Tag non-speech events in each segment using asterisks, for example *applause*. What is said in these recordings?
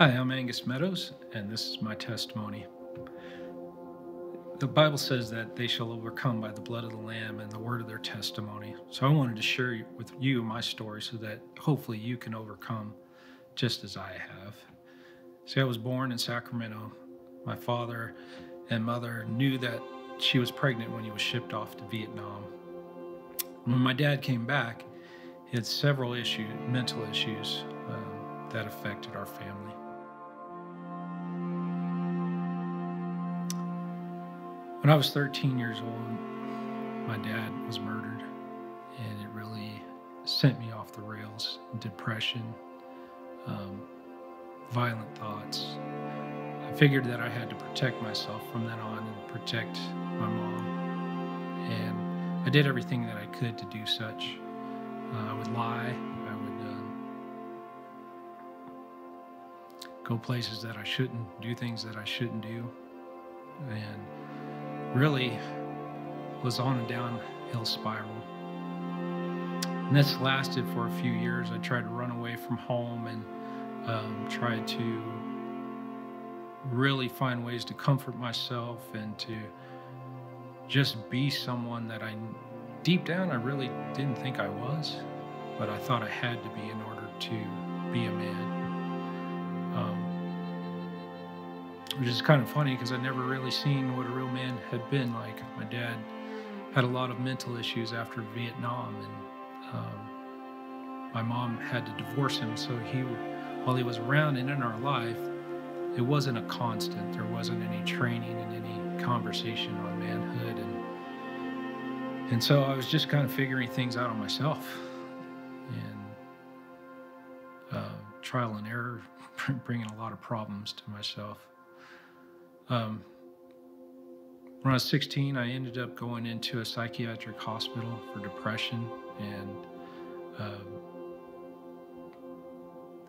Hi, I'm Angus Meadows, and this is my testimony. The Bible says that they shall overcome by the blood of the Lamb and the word of their testimony. So I wanted to share with you my story so that hopefully you can overcome just as I have. See, I was born in Sacramento. My father and mother knew that she was pregnant when he was shipped off to Vietnam. When my dad came back, he had several issues, mental issues um, that affected our family. When I was 13 years old, my dad was murdered, and it really sent me off the rails. Depression, um, violent thoughts. I figured that I had to protect myself from then on and protect my mom. And I did everything that I could to do such. Uh, I would lie. I would um, go places that I shouldn't, do things that I shouldn't do. And really was on a downhill spiral. And this lasted for a few years. I tried to run away from home and um, tried to really find ways to comfort myself and to just be someone that I, deep down, I really didn't think I was, but I thought I had to be in order to be a man. Which is kind of funny because I'd never really seen what a real man had been like. My dad had a lot of mental issues after Vietnam, and um, my mom had to divorce him. So he, while he was around and in our life, it wasn't a constant. There wasn't any training and any conversation on manhood, and and so I was just kind of figuring things out on myself, and uh, trial and error, *laughs* bringing a lot of problems to myself. Um, when I was 16, I ended up going into a psychiatric hospital for depression and uh,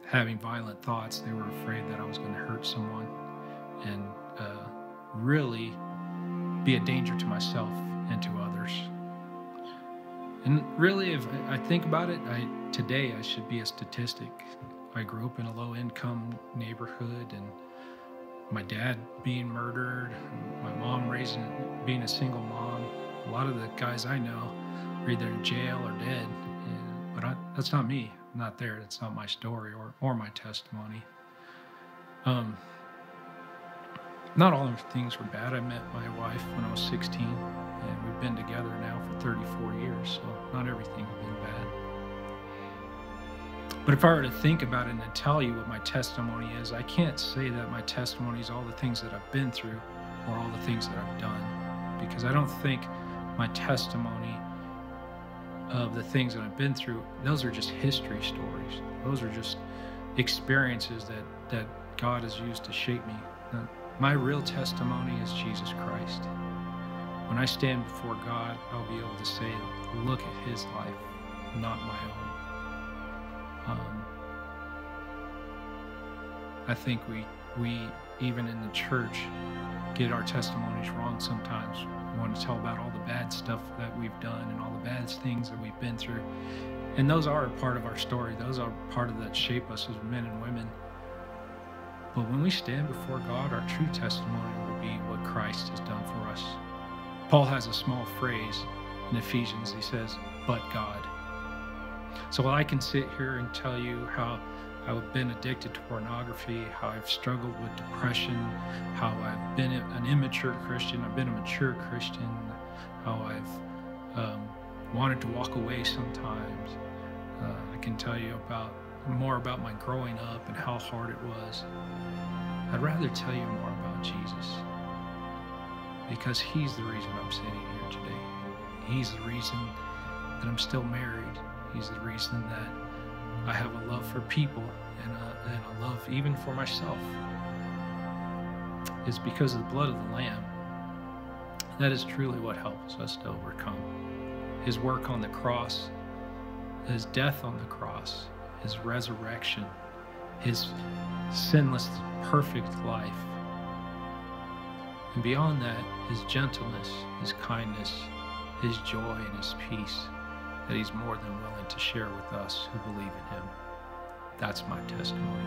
having violent thoughts. They were afraid that I was going to hurt someone and uh, really be a danger to myself and to others. And really, if I think about it, I, today I should be a statistic. I grew up in a low income neighborhood and my dad being murdered, my mom raising, being a single mom. A lot of the guys I know are either in jail or dead. And, but I, that's not me. I'm not there. That's not my story or, or my testimony. Um, not all things were bad. I met my wife when I was 16, and we've been together now for 34 years, so not everything has been bad. But if I were to think about it and tell you what my testimony is, I can't say that my testimony is all the things that I've been through or all the things that I've done. Because I don't think my testimony of the things that I've been through, those are just history stories. Those are just experiences that, that God has used to shape me. Uh, my real testimony is Jesus Christ. When I stand before God, I'll be able to say, look at his life, not my own. Um, I think we we even in the church get our testimonies wrong sometimes. We want to tell about all the bad stuff that we've done and all the bad things that we've been through. And those are a part of our story. Those are part of that shape us as men and women. But when we stand before God, our true testimony will be what Christ has done for us. Paul has a small phrase in Ephesians. He says, but God. So while I can sit here and tell you how I've been addicted to pornography, how I've struggled with depression, how I've been an immature Christian, I've been a mature Christian, how I've um, wanted to walk away sometimes. Uh, I can tell you about more about my growing up and how hard it was. I'd rather tell you more about Jesus because He's the reason I'm sitting here today. He's the reason that I'm still married. He's the reason that I have a love for people and a, and a love even for myself. It's because of the blood of the Lamb. That is truly what helps us to overcome. His work on the cross, His death on the cross, His resurrection, His sinless, perfect life. And beyond that, His gentleness, His kindness, His joy, and His peace that He's more than willing to share with us who believe in Him. That's my testimony.